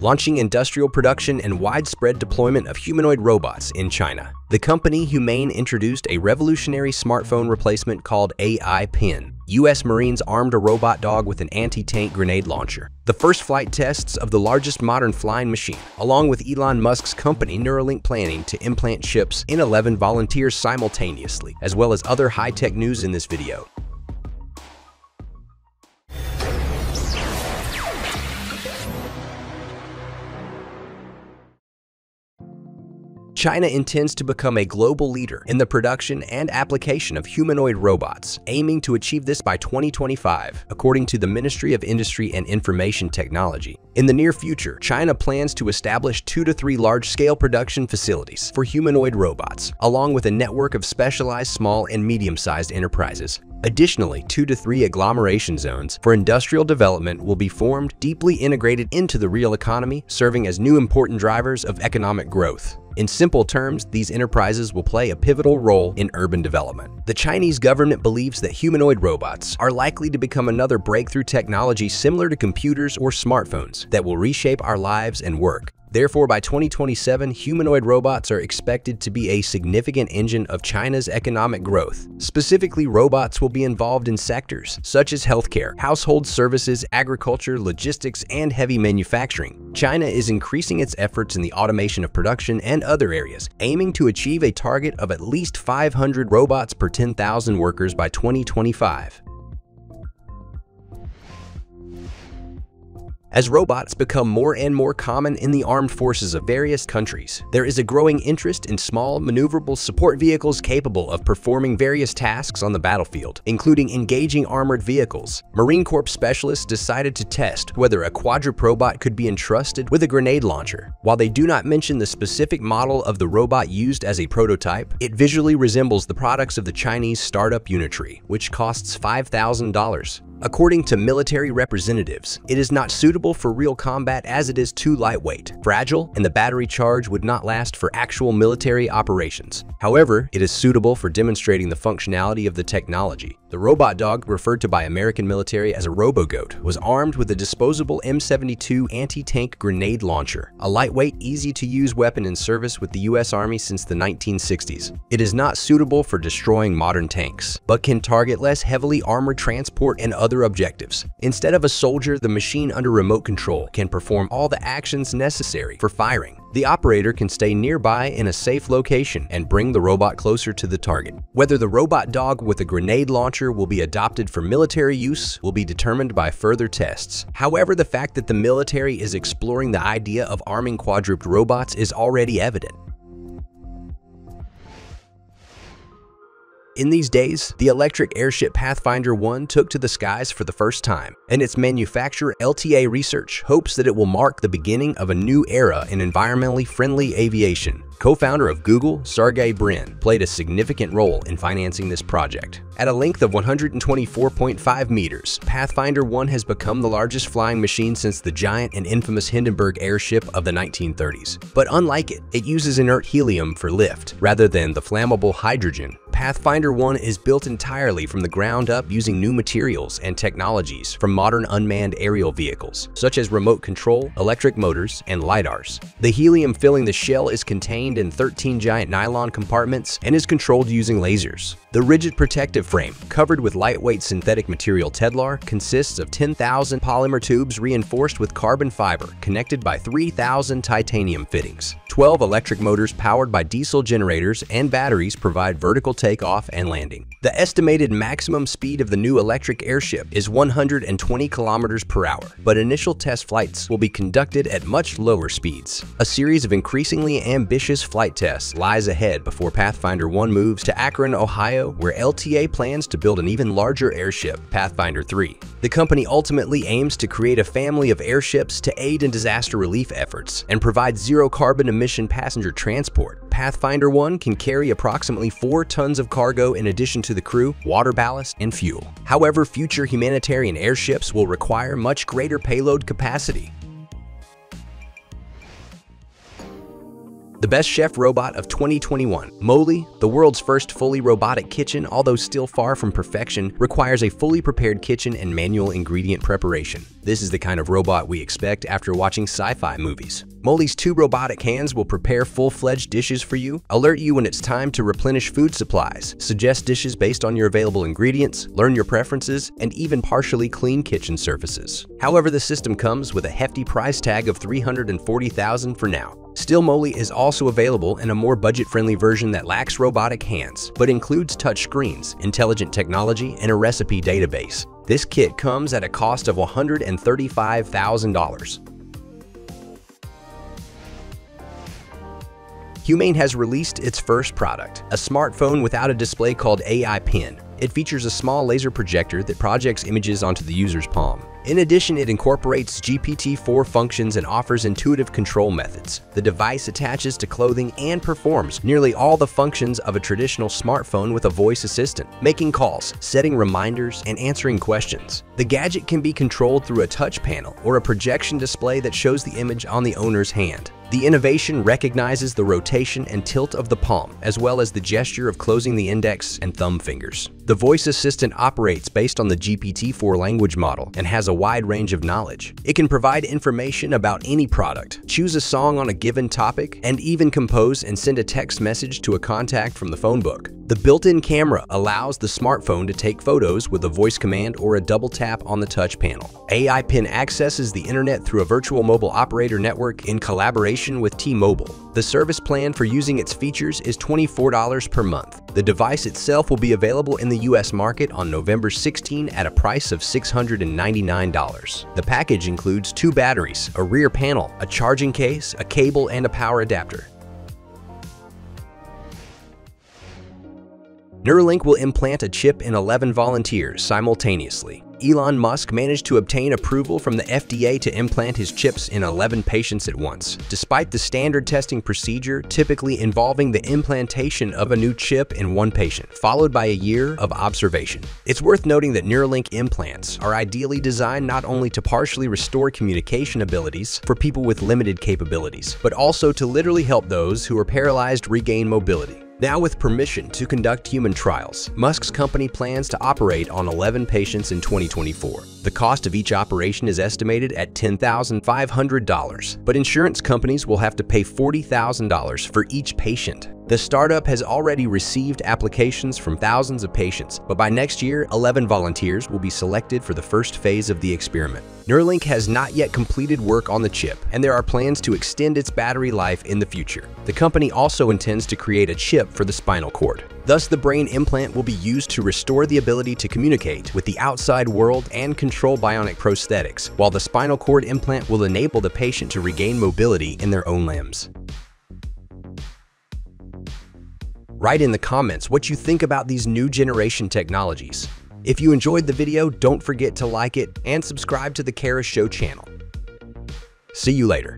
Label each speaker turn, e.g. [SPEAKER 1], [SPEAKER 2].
[SPEAKER 1] launching industrial production and widespread deployment of humanoid robots in China. The company Humane introduced a revolutionary smartphone replacement called AI Pin. U.S. Marines armed a robot dog with an anti-tank grenade launcher. The first flight tests of the largest modern flying machine, along with Elon Musk's company Neuralink planning to implant chips in 11 volunteers simultaneously, as well as other high-tech news in this video. China intends to become a global leader in the production and application of humanoid robots, aiming to achieve this by 2025, according to the Ministry of Industry and Information Technology. In the near future, China plans to establish two to three large-scale production facilities for humanoid robots, along with a network of specialized small and medium-sized enterprises. Additionally, two to three agglomeration zones for industrial development will be formed deeply integrated into the real economy, serving as new important drivers of economic growth. In simple terms, these enterprises will play a pivotal role in urban development. The Chinese government believes that humanoid robots are likely to become another breakthrough technology similar to computers or smartphones that will reshape our lives and work. Therefore, by 2027, humanoid robots are expected to be a significant engine of China's economic growth. Specifically, robots will be involved in sectors such as healthcare, household services, agriculture, logistics, and heavy manufacturing. China is increasing its efforts in the automation of production and other areas, aiming to achieve a target of at least 500 robots per 10,000 workers by 2025. As robots become more and more common in the armed forces of various countries, there is a growing interest in small, maneuverable support vehicles capable of performing various tasks on the battlefield, including engaging armored vehicles. Marine Corps specialists decided to test whether a quadruped robot could be entrusted with a grenade launcher. While they do not mention the specific model of the robot used as a prototype, it visually resembles the products of the Chinese startup Unitree, which costs $5,000. According to military representatives, it is not suitable for real combat as it is too lightweight, fragile, and the battery charge would not last for actual military operations. However, it is suitable for demonstrating the functionality of the technology. The robot dog, referred to by American military as a RoboGoat, was armed with a disposable M72 anti-tank grenade launcher, a lightweight, easy-to-use weapon in service with the U.S. Army since the 1960s. It is not suitable for destroying modern tanks, but can target less heavily armored transport and other other objectives. Instead of a soldier, the machine under remote control can perform all the actions necessary for firing. The operator can stay nearby in a safe location and bring the robot closer to the target. Whether the robot dog with a grenade launcher will be adopted for military use will be determined by further tests. However, the fact that the military is exploring the idea of arming quadruped robots is already evident. In these days, the electric airship Pathfinder 1 took to the skies for the first time, and its manufacturer LTA Research hopes that it will mark the beginning of a new era in environmentally friendly aviation. Co-founder of Google, Sergey Brin, played a significant role in financing this project. At a length of 124.5 meters, Pathfinder 1 has become the largest flying machine since the giant and infamous Hindenburg airship of the 1930s. But unlike it, it uses inert helium for lift, rather than the flammable hydrogen Pathfinder 1 is built entirely from the ground up using new materials and technologies from modern unmanned aerial vehicles, such as remote control, electric motors, and LiDARs. The helium filling the shell is contained in 13 giant nylon compartments and is controlled using lasers. The rigid protective frame, covered with lightweight synthetic material Tedlar, consists of 10,000 polymer tubes reinforced with carbon fiber, connected by 3,000 titanium fittings. 12 electric motors powered by diesel generators and batteries provide vertical takeoff and landing. The estimated maximum speed of the new electric airship is 120 kilometers per hour, but initial test flights will be conducted at much lower speeds. A series of increasingly ambitious flight tests lies ahead before Pathfinder 1 moves to Akron, Ohio, where LTA plans to build an even larger airship, Pathfinder 3. The company ultimately aims to create a family of airships to aid in disaster relief efforts and provide zero-carbon emission passenger transport. Pathfinder 1 can carry approximately 4 tons of cargo in addition to the crew, water ballast, and fuel. However, future humanitarian airships will require much greater payload capacity. The best chef robot of 2021, Moley, the world's first fully robotic kitchen, although still far from perfection, requires a fully prepared kitchen and manual ingredient preparation. This is the kind of robot we expect after watching sci-fi movies. Moley's two robotic hands will prepare full-fledged dishes for you, alert you when it's time to replenish food supplies, suggest dishes based on your available ingredients, learn your preferences, and even partially clean kitchen surfaces. However, the system comes with a hefty price tag of 340,000 for now. Still Moley is also available in a more budget-friendly version that lacks robotic hands, but includes touch screens, intelligent technology, and a recipe database. This kit comes at a cost of $135,000. Humane has released its first product, a smartphone without a display called AI Pin. It features a small laser projector that projects images onto the user's palm. In addition, it incorporates GPT-4 functions and offers intuitive control methods. The device attaches to clothing and performs nearly all the functions of a traditional smartphone with a voice assistant, making calls, setting reminders, and answering questions. The gadget can be controlled through a touch panel or a projection display that shows the image on the owner's hand. The innovation recognizes the rotation and tilt of the palm, as well as the gesture of closing the index and thumb fingers. The voice assistant operates based on the GPT-4 language model and has a wide range of knowledge. It can provide information about any product, choose a song on a given topic, and even compose and send a text message to a contact from the phone book. The built-in camera allows the smartphone to take photos with a voice command or a double tap on the touch panel. AI Pin accesses the internet through a virtual mobile operator network in collaboration with T-Mobile. The service plan for using its features is $24 per month. The device itself will be available in the US market on November 16 at a price of $699. The package includes two batteries, a rear panel, a charging case, a cable, and a power adapter. Neuralink will implant a chip in 11 volunteers simultaneously. Elon Musk managed to obtain approval from the FDA to implant his chips in 11 patients at once, despite the standard testing procedure typically involving the implantation of a new chip in one patient, followed by a year of observation. It's worth noting that Neuralink implants are ideally designed not only to partially restore communication abilities for people with limited capabilities, but also to literally help those who are paralyzed regain mobility. Now with permission to conduct human trials, Musk's company plans to operate on 11 patients in 2024. The cost of each operation is estimated at $10,500, but insurance companies will have to pay $40,000 for each patient. The startup has already received applications from thousands of patients, but by next year, 11 volunteers will be selected for the first phase of the experiment. Neuralink has not yet completed work on the chip, and there are plans to extend its battery life in the future. The company also intends to create a chip for the spinal cord. Thus, the brain implant will be used to restore the ability to communicate with the outside world and control bionic prosthetics, while the spinal cord implant will enable the patient to regain mobility in their own limbs. Write in the comments what you think about these new generation technologies. If you enjoyed the video, don't forget to like it and subscribe to the Carros Show channel. See you later.